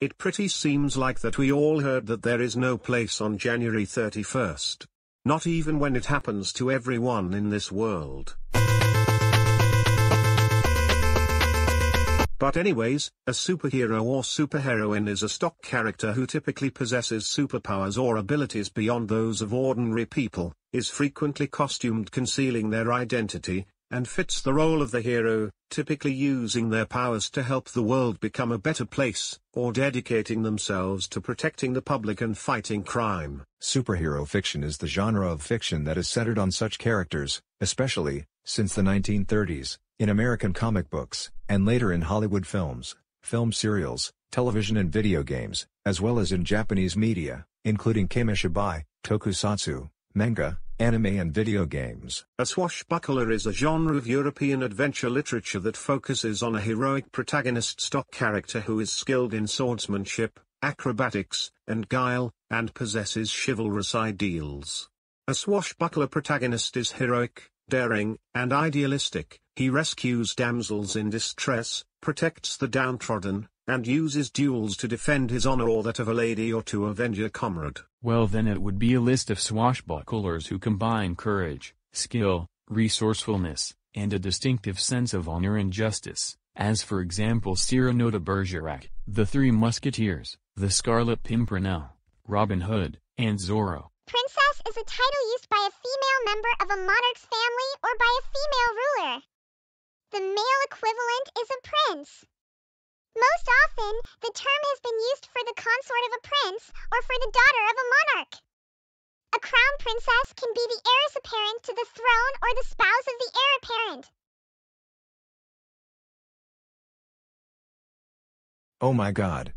It pretty seems like that we all heard that there is no place on January 31st. Not even when it happens to everyone in this world. But anyways, a superhero or superheroine is a stock character who typically possesses superpowers or abilities beyond those of ordinary people, is frequently costumed concealing their identity, and fits the role of the hero, typically using their powers to help the world become a better place, or dedicating themselves to protecting the public and fighting crime. Superhero fiction is the genre of fiction that is centered on such characters, especially, since the 1930s, in American comic books, and later in Hollywood films, film serials, television and video games, as well as in Japanese media, including kamishibai, tokusatsu, manga, anime and video games. A swashbuckler is a genre of European adventure literature that focuses on a heroic protagonist stock character who is skilled in swordsmanship, acrobatics, and guile, and possesses chivalrous ideals. A swashbuckler protagonist is heroic, daring, and idealistic, he rescues damsels in distress, protects the downtrodden, and uses duels to defend his honor or that of a lady or to avenge a comrade. Well then it would be a list of swashbucklers who combine courage, skill, resourcefulness, and a distinctive sense of honor and justice, as for example Cyrano de Bergerac, the Three Musketeers, the Scarlet Pimpernel, Robin Hood, and Zorro. Princess is a title used by a female member of a monarch's family or by a female ruler. The male equivalent is a prince. Most often, the term has been used for the consort of a prince or for the daughter of a monarch. A crown princess can be the heiress apparent to the throne or the spouse of the heir apparent. Oh my god.